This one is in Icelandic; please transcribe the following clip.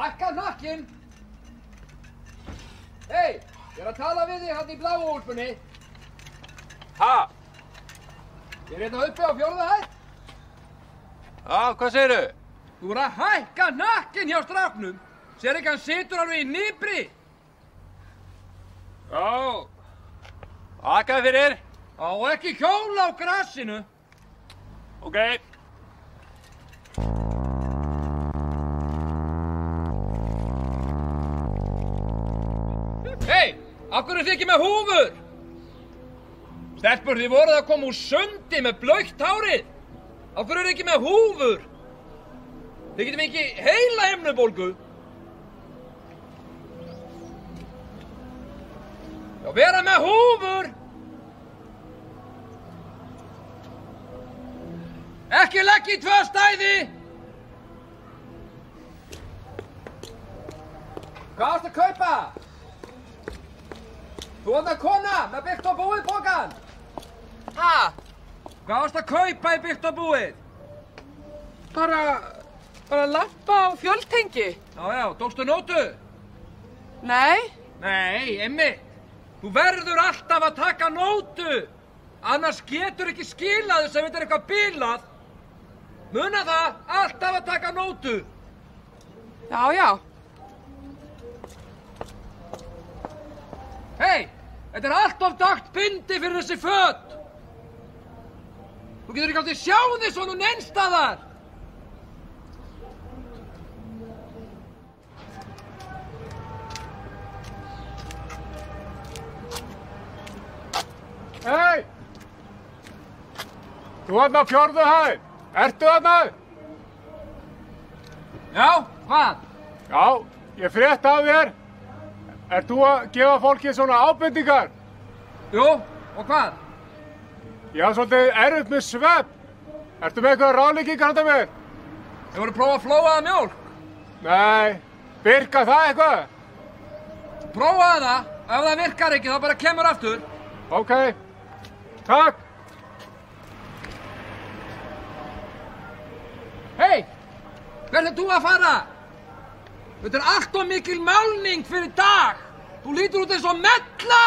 Hækka nakkinn! Hei, ég er að tala við þig hann í bláu úlpunni. Ha? Ég er hérna uppi á fjórða hætt. Já, hvað segirðu? Þú er að hækka nakkinn hjá strafnum. Sér ekki hann situr alveg í nýbri. Já. Akkað fyrir. Á ekki hjóla á grassinu. Ok. Hverju er þið ekki með húfur? Stelpur, þið voruð að koma úr sundi með blöytt hárið. Hverju er þið ekki með húfur? Þið getum ekki heila himnubólgu. Já, vera með húfur! Ekki leggja í tvö stæði! Hvað ást að kaupa? Að kona með byggt og búið bókan! Ha? Hvað ást að kaupa í byggt og búið? Bara, bara lappa á fjöltengi? Já, já, tókstu nótu? Nei, Nei, einmitt. Þú verður alltaf að taka nótu. Annars getur ekki skilað þess að þetta er eitthvað bílað. Muna það, alltaf að taka nótu. já, já. Þetta er allt of dagt bindi fyrir þessi föt. Þú getur ekki átt að sjá þig svona neinstaðar. Hei! Þú þarna á fjórðu hæð. Ertu þarna? Já, hvað? Já, ég frétt af þér. Ert þú að gefa fólki svona ábendingar? Jú, og hvað? Ég haf svolítið erfitt með svepp. Ertu með eitthvað ráðlíkingar handa mér? Hefur þú prófað að flóaða mjólk? Nei, virka það eitthvað? Prófaðu það. Ef það virkar ekki, þá bara kemur aftur. Ok, takk. Hei, hvert er þú að fara? Þetta er allt of mikil málning fyrir dag. Þú lítur út eins og mella.